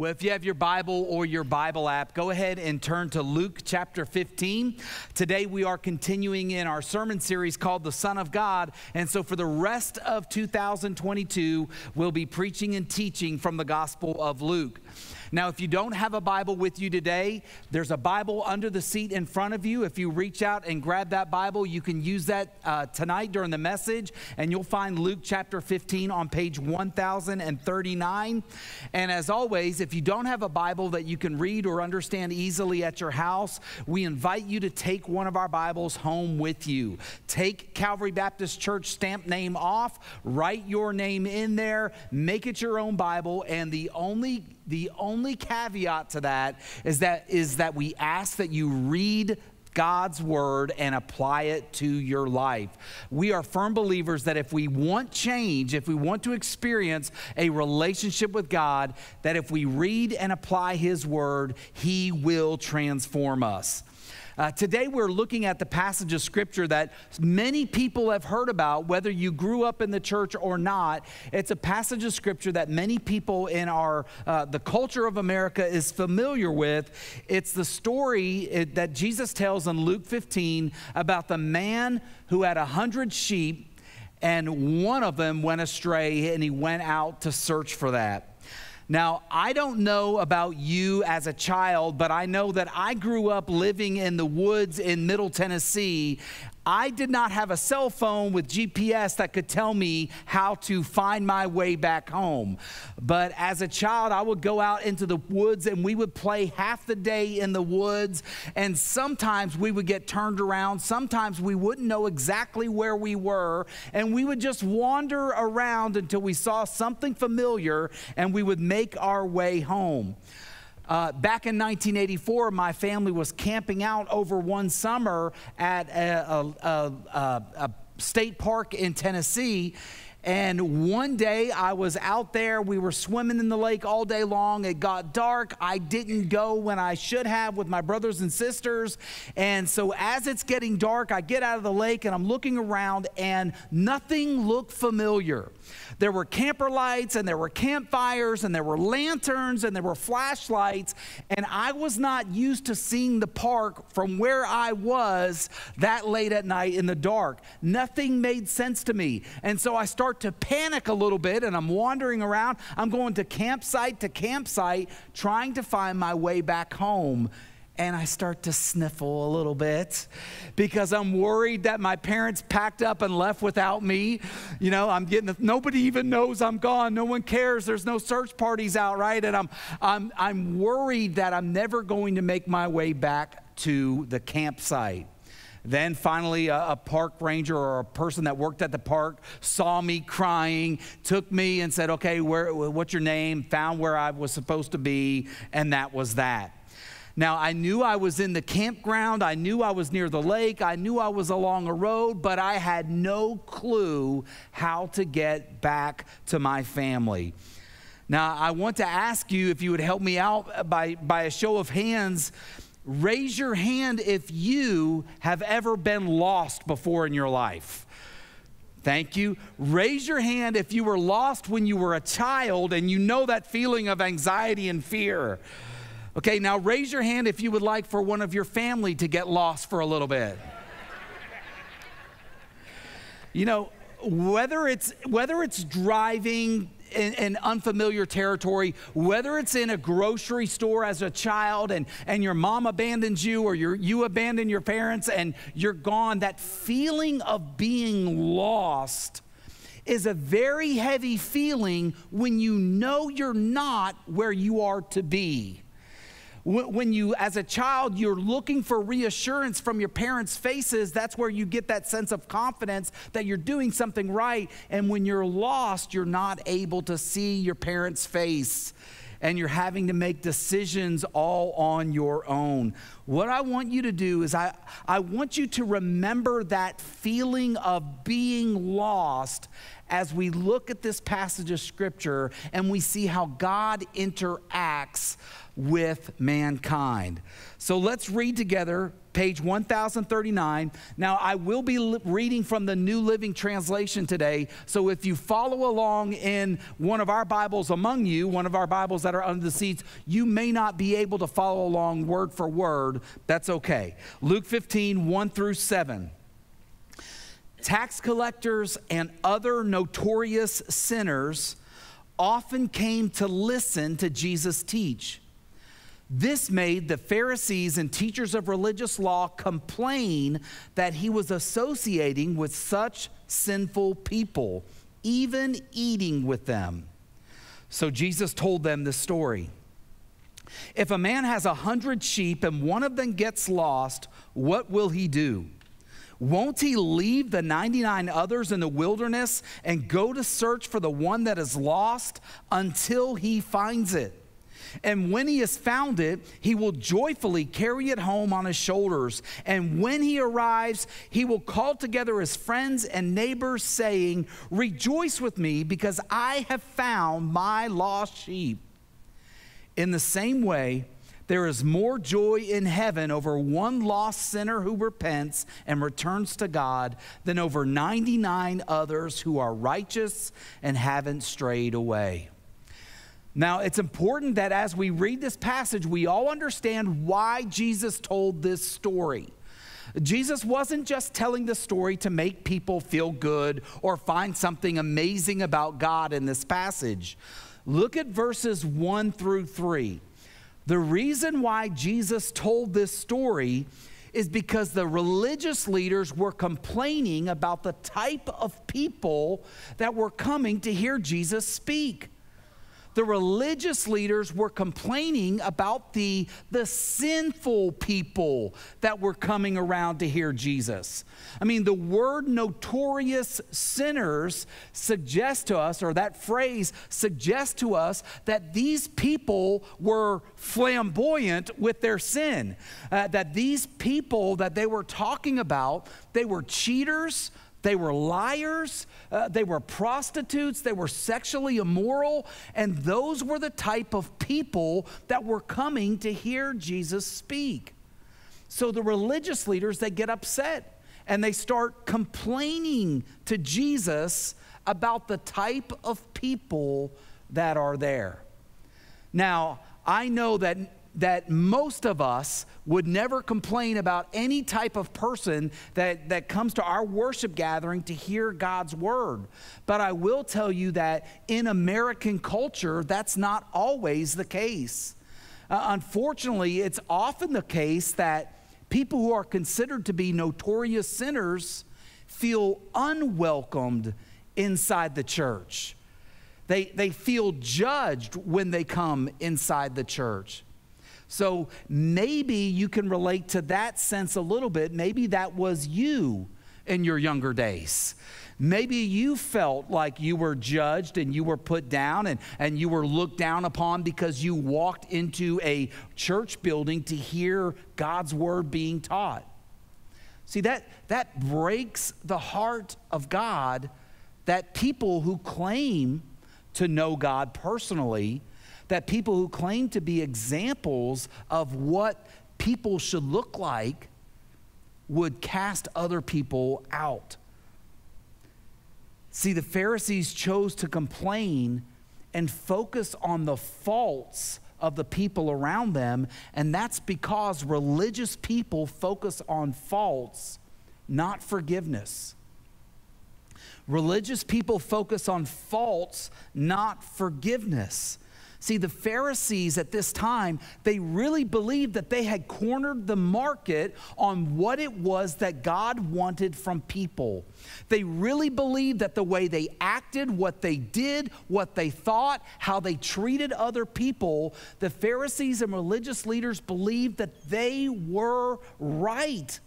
Well, if you have your Bible or your Bible app, go ahead and turn to Luke chapter 15. Today we are continuing in our sermon series called The Son of God. And so for the rest of 2022, we'll be preaching and teaching from the Gospel of Luke. Now, if you don't have a Bible with you today, there's a Bible under the seat in front of you. If you reach out and grab that Bible, you can use that uh, tonight during the message, and you'll find Luke chapter 15 on page 1039. And as always, if you don't have a Bible that you can read or understand easily at your house, we invite you to take one of our Bibles home with you. Take Calvary Baptist Church stamp name off, write your name in there, make it your own Bible, and the only the only caveat to that is that is that we ask that you read God's word and apply it to your life. We are firm believers that if we want change, if we want to experience a relationship with God, that if we read and apply his word, he will transform us. Uh, today, we're looking at the passage of scripture that many people have heard about, whether you grew up in the church or not. It's a passage of scripture that many people in our uh, the culture of America is familiar with. It's the story that Jesus tells in Luke 15 about the man who had a hundred sheep, and one of them went astray, and he went out to search for that. Now, I don't know about you as a child, but I know that I grew up living in the woods in Middle Tennessee. I did not have a cell phone with GPS that could tell me how to find my way back home. But as a child, I would go out into the woods and we would play half the day in the woods. And sometimes we would get turned around. Sometimes we wouldn't know exactly where we were. And we would just wander around until we saw something familiar and we would make our way home. Uh, back in 1984, my family was camping out over one summer at a, a, a, a state park in Tennessee. And one day I was out there, we were swimming in the lake all day long. It got dark. I didn't go when I should have with my brothers and sisters. And so as it's getting dark, I get out of the lake and I'm looking around and nothing looked familiar. There were camper lights and there were campfires and there were lanterns and there were flashlights. And I was not used to seeing the park from where I was that late at night in the dark. Nothing made sense to me. And so I start to panic a little bit and I'm wandering around. I'm going to campsite to campsite trying to find my way back home and I start to sniffle a little bit because I'm worried that my parents packed up and left without me. You know, I'm getting, nobody even knows I'm gone. No one cares. There's no search parties out, right? And I'm, I'm, I'm worried that I'm never going to make my way back to the campsite. Then finally, a, a, park ranger or a person that worked at the park saw me crying, took me and said, Okay, where, what's your name? Found where I was supposed to be, and that was that. Now, I knew I was in the campground. I knew I was near the lake. I knew I was along a road, but I had no clue how to get back to my family. Now, I want to ask you if you would help me out by, by a show of hands. Raise your hand if you have ever been lost before in your life. Thank you. Raise your hand if you were lost when you were a child and you know that feeling of anxiety and fear. Okay, now raise your hand if you would like for one of your family to get lost for a little bit. You know, whether it's whether it's driving in, in, unfamiliar territory, whether it's in a grocery store as a child and, and your mom abandons you or you you abandon your parents and you're gone, that feeling of being lost is a very heavy feeling when you know you're not where you are to be when you, as a child, you're looking for reassurance from your parents' faces, that's where you get that sense of confidence that you're doing something right. And when you're lost, you're not able to see your parents' face and you're having to make decisions all on your own. what I want you to do is I, I want you to remember that feeling of being lost as we look at this passage of scripture and we see how God interacts with mankind. So let's read together page 1039. Now, I will be reading from the New Living Translation today. So if you follow along in one of our Bibles among you, one of our Bibles that are under the seats, you may not be able to follow along word for word. That's okay. Luke 15, 1 through 7. Tax collectors and other notorious sinners often came to listen to Jesus teach. This made the Pharisees and teachers of religious law complain that he was associating with such sinful people, even eating with them. So Jesus told them the story. If a man has a hundred sheep and one of them gets lost, what will he do? Won't he leave the 99 others in the wilderness and go to search for the one that is lost until he finds it? And when he has found it, he will joyfully carry it home on his shoulders. And when he arrives, he will call together his friends and neighbors, saying, Rejoice with me, because I have found my lost sheep. In the same way, there is more joy in heaven over one lost sinner who repents and returns to God than over 99 others who are righteous and haven't strayed away. Now, it's important that as we read this passage, we all understand why Jesus told this story. Jesus wasn't just telling the story to make people feel good or find something amazing about God in this passage. Look at verses 1 through 3. The reason why Jesus told this story is because the religious leaders were complaining about the type of people that were coming to hear Jesus speak the religious leaders were complaining about the, the sinful people that were coming around to hear Jesus. I mean, the word notorious sinners suggests to us, or that phrase suggests to us, that these people were flamboyant with their sin. Uh, that these people that they were talking about, they were cheaters, they were liars, uh, they were prostitutes, they were sexually immoral, and those were the type of people that were coming to hear Jesus speak. So the religious leaders, they get upset and they start complaining to Jesus about the type of people that are there. Now, I know that that most of us would never complain about any type of person that, that comes to our worship gathering to hear God's word. But I will tell you that in American culture, that's not always the case. Uh, unfortunately, it's often the case that people who are considered to be notorious sinners feel unwelcomed inside the church. They, they feel judged when they come inside the church. So maybe you can relate to that sense a little bit. Maybe that was you in your younger days. Maybe you felt like you were judged and you were put down and, and you were looked down upon because you walked into a church building to hear God's word being taught. See, that, that breaks the heart of God that people who claim to know God personally that people who claim to be examples of what people should look like would cast other people out. See, the Pharisees chose to complain and focus on the faults of the people around them, and that's because religious people focus on faults, not forgiveness. Religious people focus on faults, not forgiveness. See, the Pharisees at this time, they really believed that they had cornered the market on what it was that God wanted from people. They really believed that the way they acted, what they did, what they thought, how they treated other people, the Pharisees and religious leaders believed that they were right.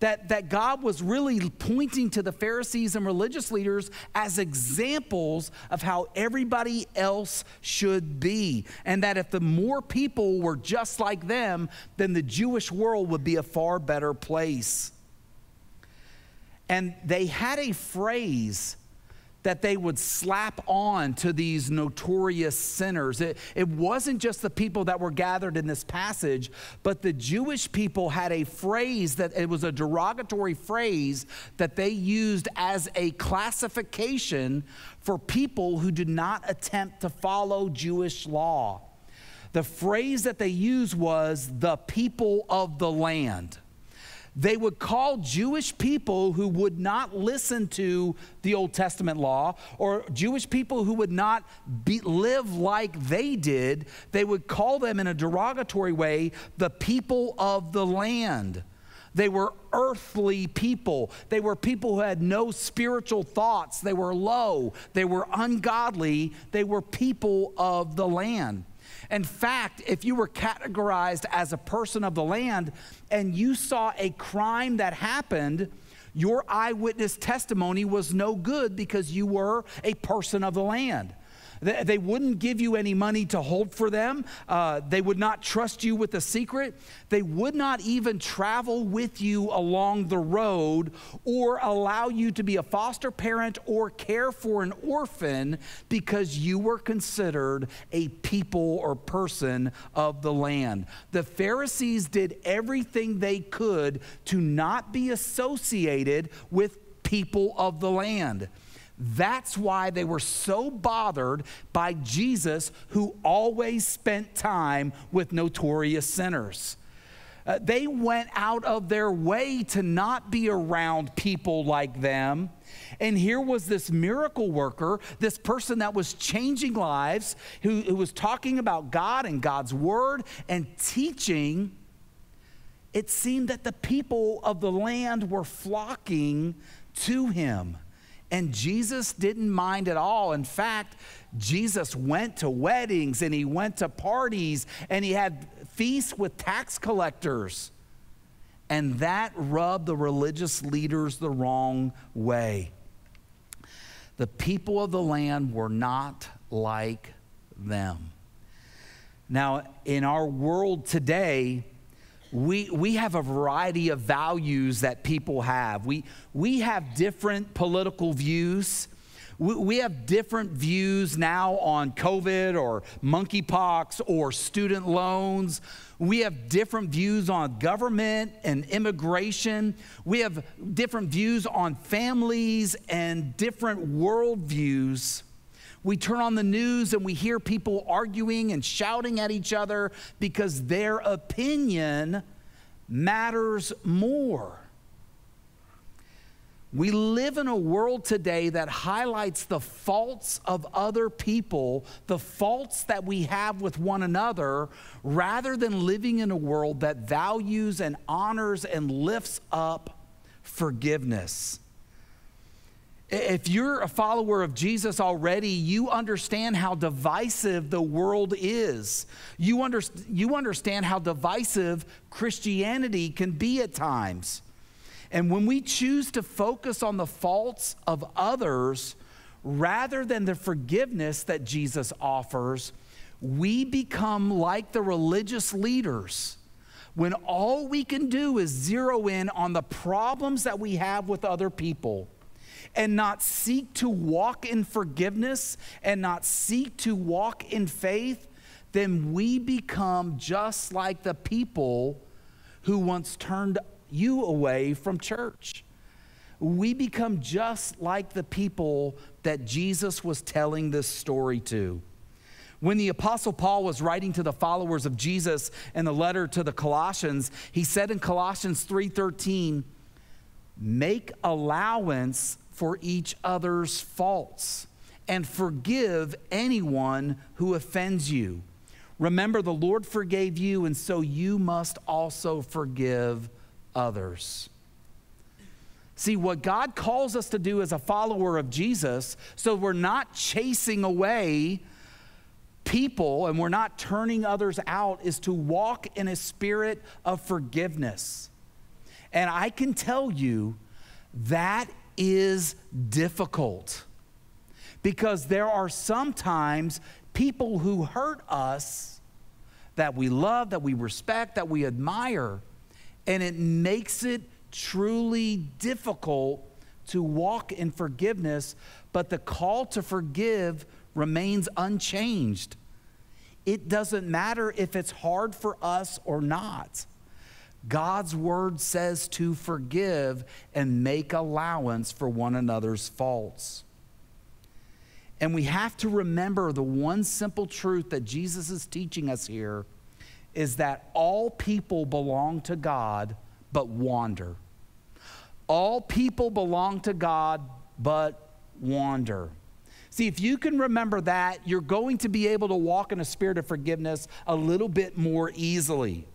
That, that God was really pointing to the Pharisees and religious leaders as examples of how everybody else should be. And that if the more people were just like them, then the Jewish world would be a far better place. And they had a phrase that they would slap on to these notorious sinners. It, it wasn't just the people that were gathered in this passage, but the Jewish people had a phrase that it was a derogatory phrase that they used as a classification for people who did not attempt to follow Jewish law. The phrase that they used was the people of the land they would call Jewish people who would not listen to the Old Testament law or Jewish people who would not be, live like they did, they would call them in a derogatory way the people of the land. They were earthly people. They were people who had no spiritual thoughts. They were low. They were ungodly. They were people of the land. In fact, if you were categorized as a person of the land and you saw a crime that happened, your eyewitness testimony was no good because you were a person of the land. They wouldn't give you any money to hold for them. Uh, they would not trust you with a secret. They would not even travel with you along the road or allow you to be a foster parent or care for an orphan because you were considered a people or person of the land. The Pharisees did everything they could to not be associated with people of the land. That's why they were so bothered by Jesus, who always spent time with notorious sinners. Uh, they went out of their way to not be around people like them. And here was this miracle worker, this person that was changing lives, who, who was talking about God and God's word and teaching. It seemed that the people of the land were flocking to him. And Jesus didn't mind at all. In fact, Jesus went to weddings and he went to parties and he had feasts with tax collectors. And that rubbed the religious leaders the wrong way. The people of the land were not like them. Now, in our world today, we, we have a variety of values that people have. We, we have different political views. We, we have different views now on COVID or monkeypox or student loans. We have different views on government and immigration. We have different views on families and different worldviews. We turn on the news and we hear people arguing and shouting at each other because their opinion matters more. We live in a world today that highlights the faults of other people, the faults that we have with one another, rather than living in a world that values and honors and lifts up forgiveness. If you're a follower of Jesus already, you understand how divisive the world is. You, under, you understand how divisive Christianity can be at times. And when we choose to focus on the faults of others rather than the forgiveness that Jesus offers, we become like the religious leaders when all we can do is zero in on the problems that we have with other people and not seek to walk in forgiveness and not seek to walk in faith, then we become just like the people who once turned you away from church. We become just like the people that Jesus was telling this story to. When the apostle Paul was writing to the followers of Jesus in the letter to the Colossians, he said in Colossians 3:13, "Make allowance for each other's faults and forgive anyone who offends you. Remember, the Lord forgave you, and so you must also forgive others. See, what God calls us to do as a follower of Jesus, so we're not chasing away people and we're not turning others out, is to walk in a spirit of forgiveness And I can tell you that is difficult because there are sometimes people who hurt us that we love, that we respect, that we admire, and it makes it truly difficult to walk in forgiveness, but the call to forgive remains unchanged. It doesn't matter if it's hard for us or not. God's word says to forgive and make allowance for one another's faults. And we have to remember the one simple truth that Jesus is teaching us here is that all people belong to God but wander. All people belong to God but wander. See, if you can remember that, you're going to be able to walk in a spirit of forgiveness a little bit more easily.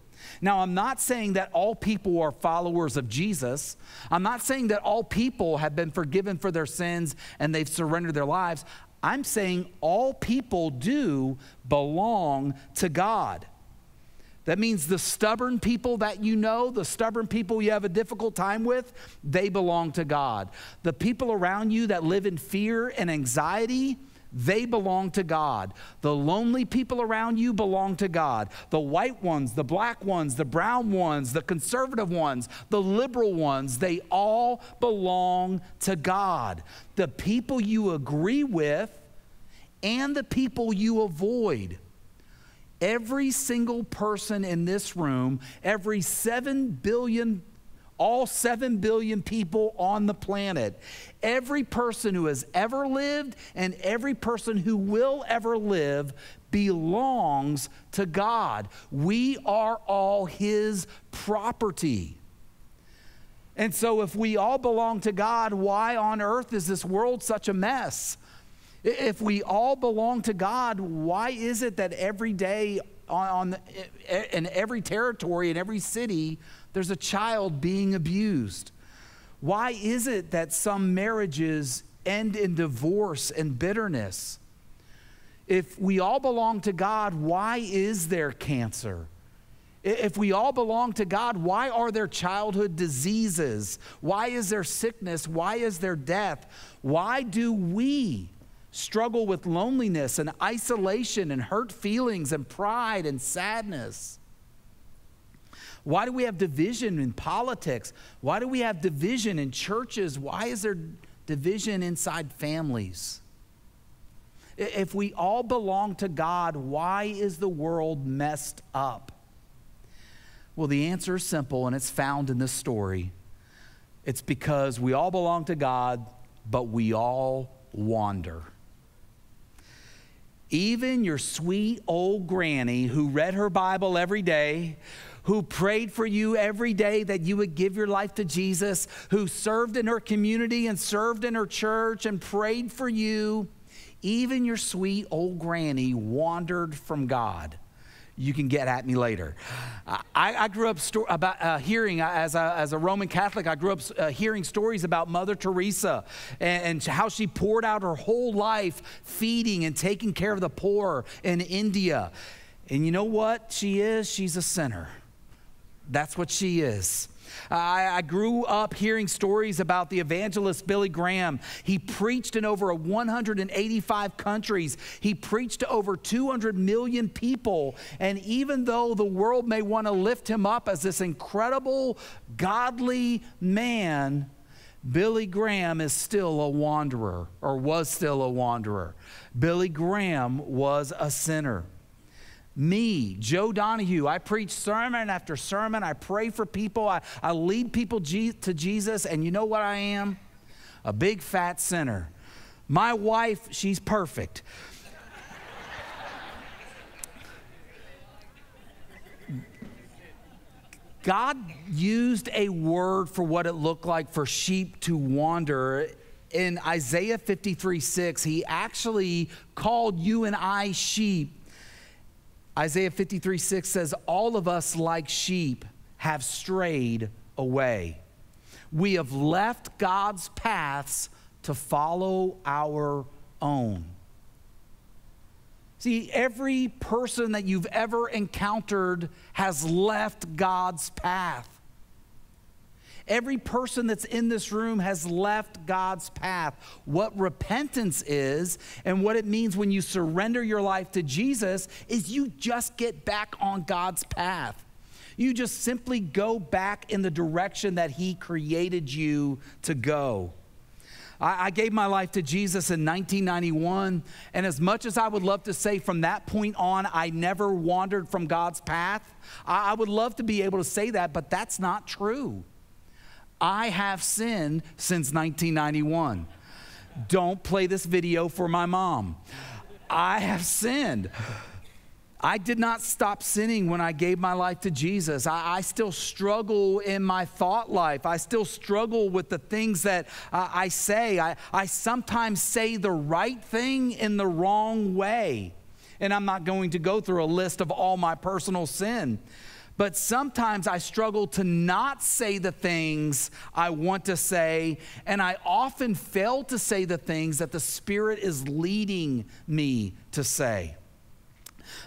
Now, I'm not saying that all people are followers of Jesus. I'm not saying that all people have been forgiven for their sins and they've surrendered their lives. I'm saying all people do belong to God. That means the stubborn people that you know, the stubborn people you have a difficult time with, they belong to God. The people around you that live in fear and anxiety, they belong to God. The lonely people around you belong to God. The white ones, the black ones, the brown ones, the conservative ones, the liberal ones, they all belong to God. The people you agree with and the people you avoid. Every single person in this room, every 7 billion all 7 billion people on the planet. Every person who has ever lived and every person who will ever live belongs to God. We are all His property. And so, if we all belong to God, why on earth is this world such a mess? If we all belong to God, why is it that every day on, on in every territory, in every city, there's a child being abused? Why is it that some marriages end in divorce and bitterness? If we all belong to God, why is there cancer? If we all belong to God, why are there childhood diseases? Why is there sickness? Why is there death? Why do we struggle with loneliness and isolation and hurt feelings and pride and sadness? Why do we have division in politics? Why do we have division in churches? Why is there division inside families? If we all belong to God, why is the world messed up? Well, the answer is simple and it's found in this story. It's because we all belong to God, but we all wander. Even your sweet old granny who read her Bible every day, who prayed for you every day that you would give your life to Jesus, who served in her community and served in her church and prayed for you, even your sweet old granny wandered from God. You can get at me later. I, I grew up sto- about uh, hearing, uh, as a, as a Roman Catholic, I grew up uh, hearing stories about Mother Teresa and, and how she poured out her whole life feeding and taking care of the poor in India. And you know what she is? She's a sinner. That's what she is. I, grew up hearing stories about the evangelist Billy Graham. He preached in over 185 countries, he preached to over 200 million people. And even though the world may want to lift him up as this incredible, godly man, Billy Graham is still a wanderer, or was still a wanderer. Billy Graham was a sinner. Me, Joe Donahue, I preach sermon after sermon. I pray for people. I, I lead people to Jesus. And you know what I am? A big fat sinner. My wife, she's perfect. God used a word for what it looked like for sheep to wander. In Isaiah 53 6, he actually called you and I sheep Isaiah 53 6 says, All of us, like sheep, have strayed away. We have left God's paths to follow our own. See, every person that you've ever encountered has left God's path. Every person that's in this room has left God's path. What repentance is and what it means when you surrender your life to Jesus is you just get back on God's path. You just simply go back in the direction that He created you to go. I, gave my life to Jesus in 1991, and as much as I would love to say from that point on, I never wandered from God's path, I would love to be able to say that, but that's not true. I have sinned since 1991. Don't play this video for my mom. I have sinned. I did not stop sinning when I gave my life to Jesus. I, I still struggle in my thought life. I still struggle with the things that uh, I say. I, I sometimes say the right thing in the wrong way. And I'm not going to go through a list of all my personal sin. But sometimes I struggle to not say the things I want to say, and I often fail to say the things that the Spirit is leading me to say.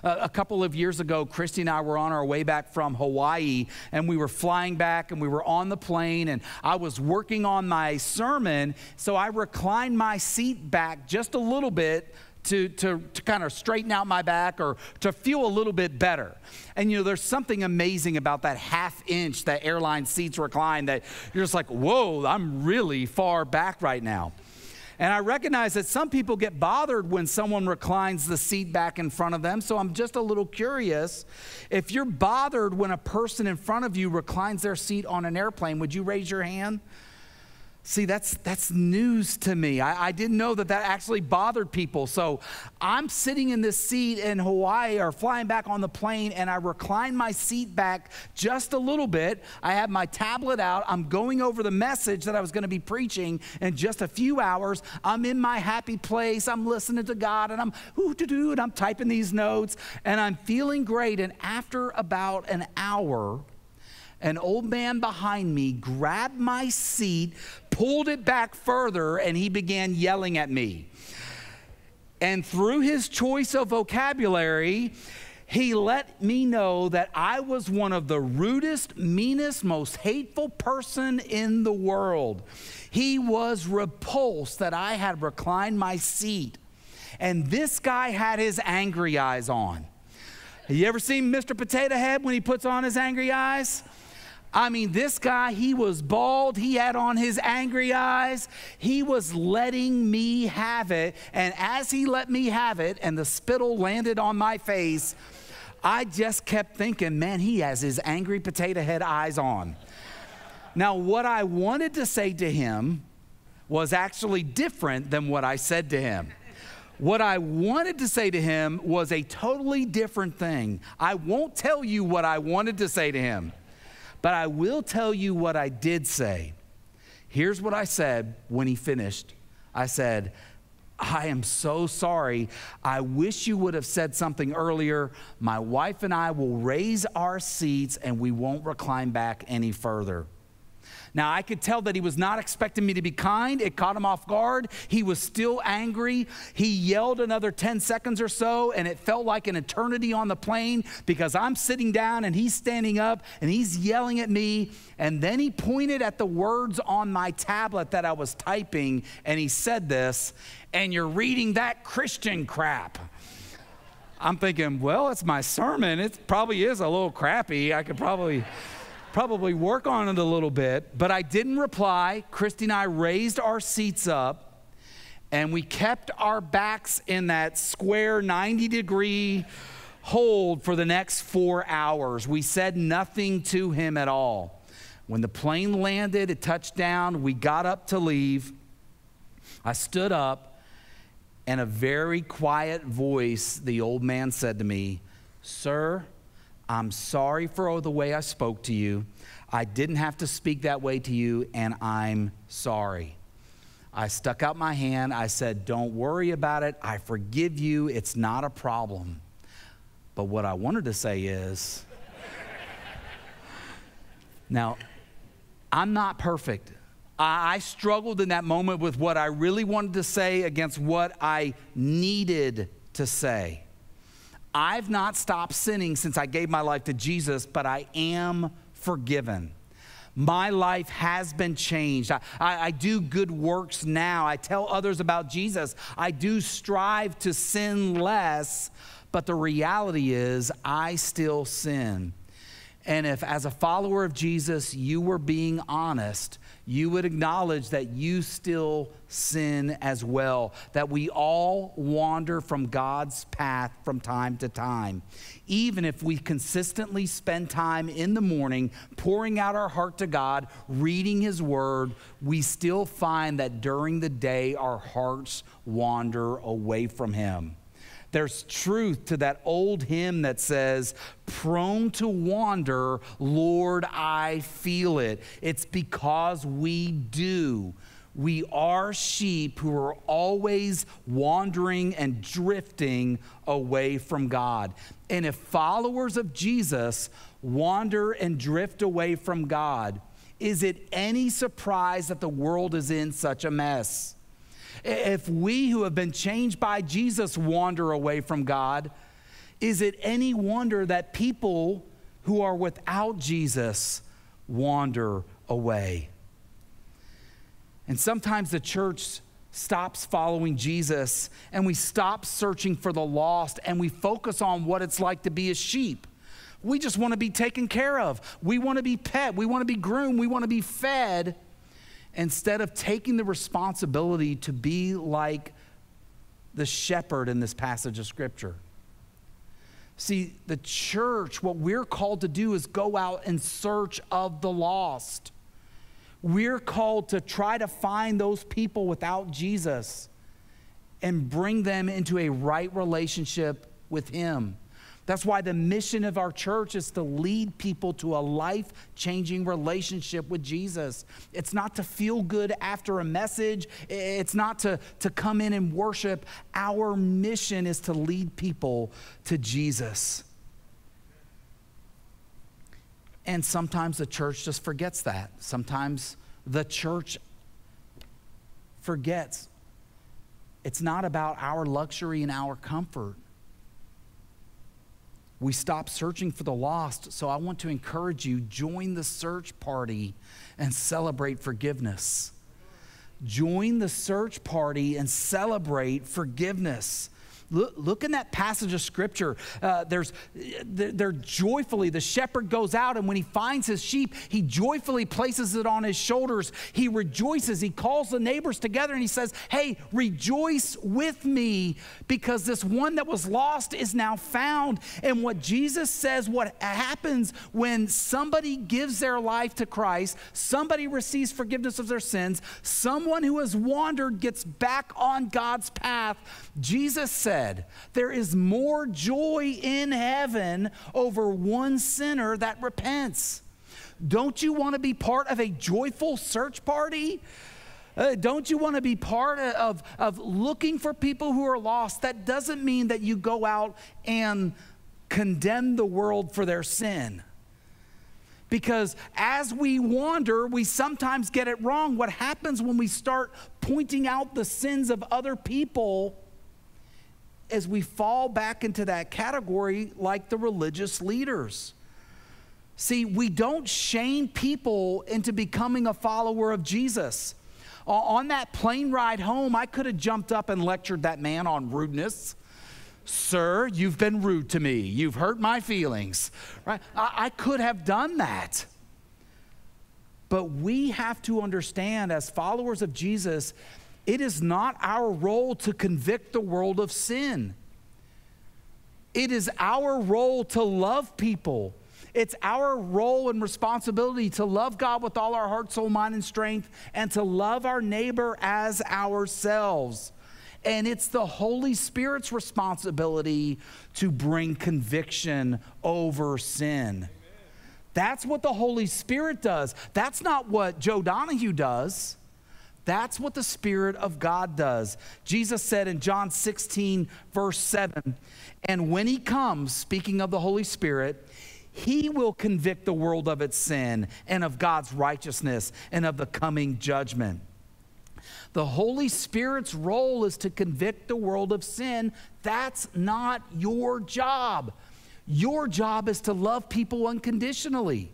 A couple of years ago, Christy and I were on our way back from Hawaii, and we were flying back, and we were on the plane, and I was working on my sermon, so I reclined my seat back just a little bit to, to, to kind of straighten out my back or to feel a little bit better. And you know, there's something amazing about that half inch that airline seats recline that you're just like, whoa, I'm really far back right now. And I recognize that some people get bothered when someone reclines the seat back in front of them. So I'm just a little curious. If you're bothered when a person in front of you reclines their seat on an airplane, would you raise your hand? See, that's, that's news to me. I, I, didn't know that that actually bothered people. So I'm sitting in this seat in Hawaii or flying back on the plane, and I recline my seat back just a little bit. I have my tablet out. I'm going over the message that I was going to be preaching in just a few hours. I'm in my happy place. I'm listening to God, and I'm ooh, doo, doo, and I'm typing these notes, and I'm feeling great. And after about an hour, an old man behind me grabbed my seat, pulled it back further, and he began yelling at me. And through his choice of vocabulary, he let me know that I was one of the rudest, meanest, most hateful person in the world. He was repulsed that I had reclined my seat. And this guy had his angry eyes on. Have you ever seen Mr. Potato Head when he puts on his angry eyes? I mean, this guy, he was bald. He had on his angry eyes. He was letting me have it. And as he let me have it and the spittle landed on my face, I just kept thinking, man, he has his angry potato head eyes on. Now, what I wanted to say to him was actually different than what I said to him. What I wanted to say to him was a totally different thing. I won't tell you what I wanted to say to him. But I will tell you what I did say. Here's what I said when he finished I said, I am so sorry. I wish you would have said something earlier. My wife and I will raise our seats and we won't recline back any further. Now, I could tell that he was not expecting me to be kind. It caught him off guard. He was still angry. He yelled another 10 seconds or so, and it felt like an eternity on the plane because I'm sitting down and he's standing up and he's yelling at me. And then he pointed at the words on my tablet that I was typing, and he said this, and you're reading that Christian crap. I'm thinking, well, it's my sermon. It probably is a little crappy. I could probably probably work on it a little bit, but I didn't reply. Christy and I raised our seats up and we kept our backs in that square 90 degree hold for the next four hours. We said nothing to him at all. When the plane landed, it touched down, we got up to leave. I stood up, and a very quiet voice, the old man said to me, Sir, I'm sorry for oh, the way I spoke to you. I didn't have to speak that way to you, and I'm sorry. I stuck out my hand. I said, Don't worry about it. I forgive you. It's not a problem. But what I wanted to say is, now, I'm not perfect. I struggled in that moment with what I really wanted to say against what I needed to say. I've not stopped sinning since I gave my life to Jesus, but I am forgiven. My life has been changed. I, I, I, do good works now. I tell others about Jesus. I do strive to sin less, but the reality is, I still sin. And if, as a follower of Jesus, you were being honest, you would acknowledge that you still sin as well, that we all wander from God's path from time to time. Even if we consistently spend time in the morning pouring out our heart to God, reading His Word, we still find that during the day our hearts wander away from Him. There's truth to that old hymn that says, Prone to wander, Lord, I feel it. It's because we do. We are sheep who are always wandering and drifting away from God. And if followers of Jesus wander and drift away from God, is it any surprise that the world is in such a mess? If we who have been changed by Jesus wander away from God, is it any wonder that people who are without Jesus wander away? And sometimes the church stops following Jesus and we stop searching for the lost and we focus on what it's like to be a sheep. We just want to be taken care of. We want to be pet. We want to be groomed. We want to be fed instead of taking the responsibility to be like the shepherd in this passage of Scripture. See, the church, what we're called to do is go out in search of the lost. We're called to try to find those people without Jesus and bring them into a right relationship with Him. That's why the mission of our church is to lead people to a life changing relationship with Jesus. It's not to feel good after a message, it's not to, to come in and worship. Our mission is to lead people to Jesus. And sometimes the church just forgets that. Sometimes the church forgets it's not about our luxury and our comfort we stop searching for the lost. So I want to encourage you join the search party and celebrate forgiveness. Join the search party and celebrate forgiveness. Look, look in that passage of scripture. Uh, there's, they're joyfully, the shepherd goes out, and when he finds his sheep, he joyfully places it on his shoulders. He rejoices. He calls the neighbors together and he says, Hey, rejoice with me because this one that was lost is now found. And what Jesus says, what happens when somebody gives their life to Christ, somebody receives forgiveness of their sins, someone who has wandered gets back on God's path. Jesus says, said, There is more joy in heaven over one sinner that repents. Don't you want to be part of a joyful search party? Uh, don't you want to be part of, of looking for people who are lost? That doesn't mean that you go out and condemn the world for their sin. Because as we wander, we sometimes get it wrong. What happens when we start pointing out the sins of other people? As we fall back into that category like the religious leaders. See, we don't shame people into becoming a follower of Jesus. On that plane ride home, I could have jumped up and lectured that man on rudeness. Sir, you've been rude to me. You've hurt my feelings. Right? I, I could have done that. But we have to understand, as followers of Jesus, it is not our role to convict the world of sin. It is our role to love people. It's our role and responsibility to love God with all our heart, soul, mind, and strength, and to love our neighbor as ourselves. And it's the Holy Spirit's responsibility to bring conviction over sin. That's what the Holy Spirit does. That's not what Joe Donahue does. That's what the Spirit of God does. Jesus said in John 16, verse 7, and when He comes, speaking of the Holy Spirit, He will convict the world of its sin and of God's righteousness and of the coming judgment. The Holy Spirit's role is to convict the world of sin. That's not your job. Your job is to love people unconditionally.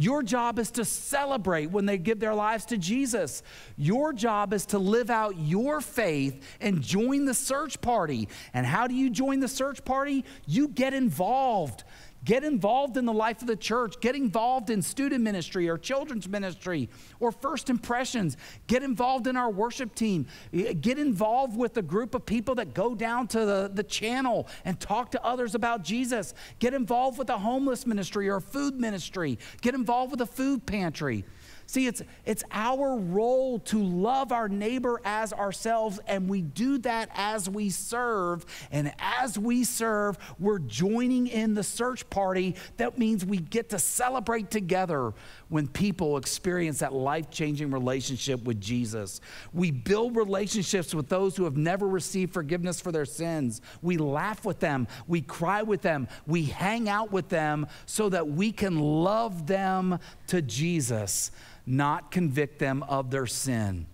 Your job is to celebrate when they give their lives to Jesus. Your job is to live out your faith and join the search party. And how do you join the search party? You get involved. Get involved in the life of the church. Get involved in student ministry or children's ministry or first impressions. Get involved in our worship team. Get involved with a group of people that go down to the, the channel and talk to others about Jesus. Get involved with a homeless ministry or food ministry. Get involved with a food pantry. See, it's, it's our role to love our neighbor as ourselves, and we do that as we serve. And as we serve, we're joining in the search party. That means we get to celebrate together when people experience that life changing relationship with Jesus. We build relationships with those who have never received forgiveness for their sins. We laugh with them, we cry with them, we hang out with them so that we can love them to Jesus not convict them of their sin.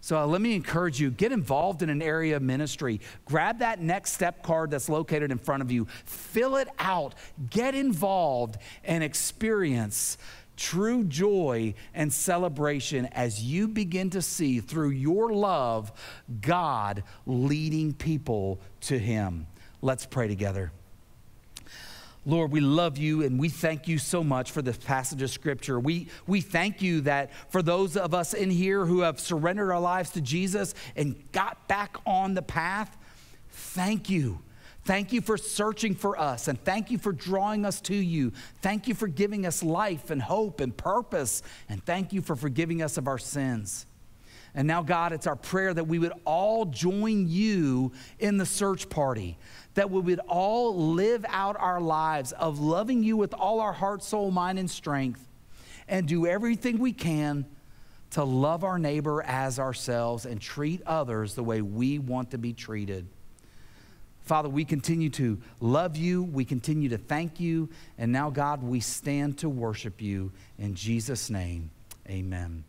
So uh, let me encourage you get involved in an area of ministry. Grab that next step card that's located in front of you, fill it out, get involved, and experience true joy and celebration as you begin to see through your love God leading people to Him. Let's pray together. Lord, we love you and we thank you so much for this passage of scripture. We, we thank you that for those of us in here who have surrendered our lives to Jesus and got back on the path, thank you. Thank you for searching for us and thank you for drawing us to you. Thank you for giving us life and hope and purpose. And thank you for forgiving us of our sins. And now, God, it's our prayer that we would all join you in the search party, that we would all live out our lives of loving you with all our heart, soul, mind, and strength, and do everything we can to love our neighbor as ourselves and treat others the way we want to be treated. Father, we continue to love you, we continue to thank you, and now, God, we stand to worship you. In Jesus' name, amen.